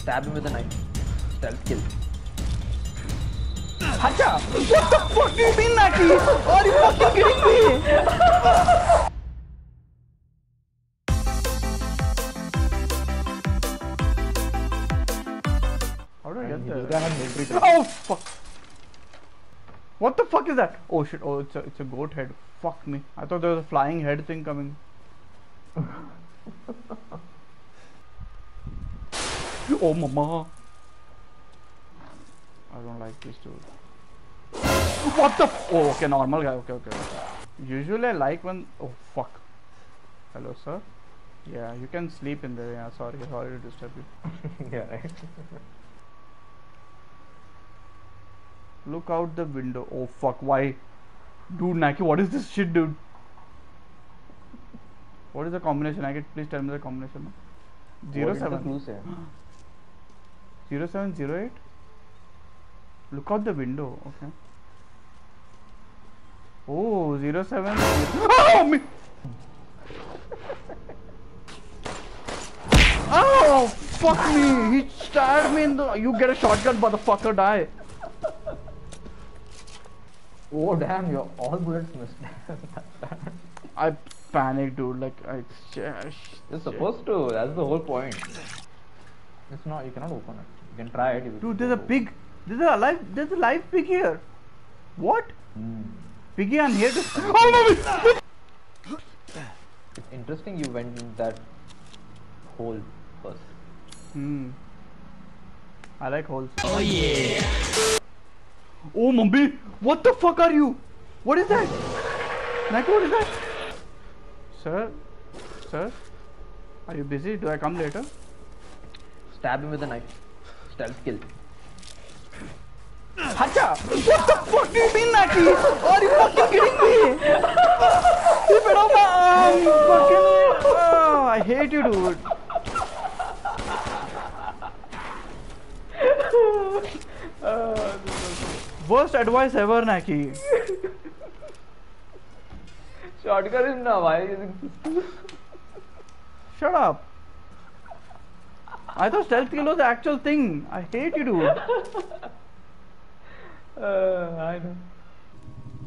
Stab him with a knife. Stealth kill. Hacha! What the fuck do you mean, Naky? Are you fucking kidding me? How do I get You there? have military training. Oh fuck! What the fuck is that? Oh shit! Oh, it's a it's a goat head. Fuck me! I thought there was a flying head thing coming. oh mama! I don't like this dude. What the? F oh, okay, normal guy. Okay, okay. Usually I like when. Oh fuck! Hello, sir. Yeah, you can sleep in there. Yeah, sorry, sorry to disturb you. yeah, right. Look out the window. Oh fuck, why? Dude, Naky, what is this shit, dude? What is the combination? I get please tell me the combination. Zero What did the seven. clue say? Zero seven zero eight. Look out the window. Okay. Oh, zero seven. Zero. Oh me. Oh fuck me! He stabbed me in the. You get a shotgun, motherfucker. Die. Oh damn, your all bullets missed. I panicked, dude. Like I. You're supposed to. That's the whole point. It's not. You cannot open it. You can try it. Dude, there's a pig. There's a live. There's a live pig here. What? Hmm. Piggy, I'm here to. Oh no! It's interesting you went in that hole first. Hmm. I like holes. Oh yeah. Oh Mumbi, what the fuck are you? What is that? Naky, what is that? Sir, sir, are you busy? Do I come later? Stab him with a knife. Stealth kill. Hacha! What the fuck do you mean, Naki? Are you fucking kidding me? Keep it off my arm! Fucking. Oh, I hate you, dude. Worst advice ever, Naki. Shotgun him now. You Shut up. I thought stealth kill was the actual thing. I hate you, dude. Uh, I know.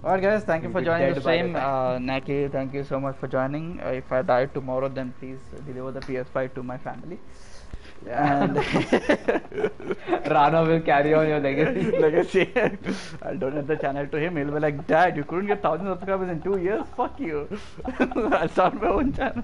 Alright, guys, thank you You'll for joining the stream. Uh, Naky, thank you so much for joining. Uh, if I die tomorrow, then please deliver the PS5 to my family. And Rana will carry on your legacy. legacy. I'll donate the channel to him. He'll be like, Dad, you couldn't get thousand subscribers in two years. Fuck you. I'll start my own channel.